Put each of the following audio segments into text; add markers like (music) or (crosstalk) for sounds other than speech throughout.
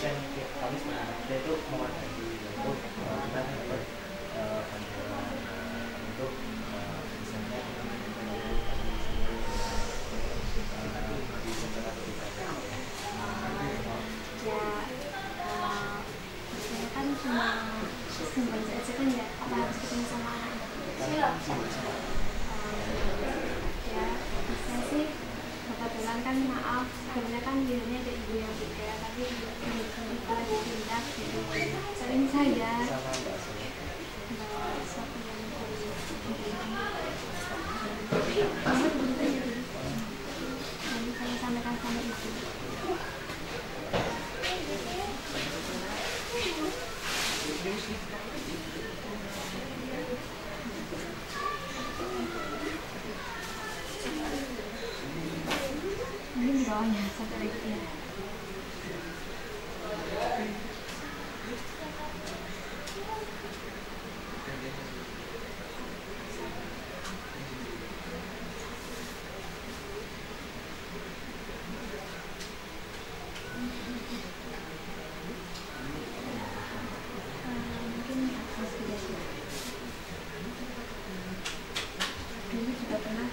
kan sebenarnya kita itu untuk kita dapat bantuan untuk misalnya kan maaf sebenarnya kan dirinya ada mungkin di bawahnya satu lagi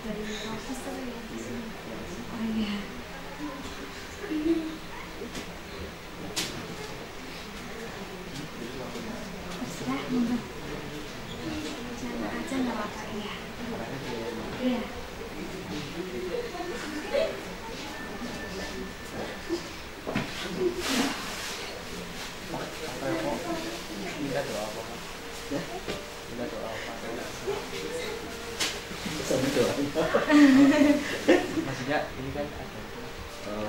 dari iya terserah monggo jangan aja nggak apa iya iya ya doa apa Mas? ya minta doa apa Sama doa. (laughs) maksudnya ini kan ada Oh,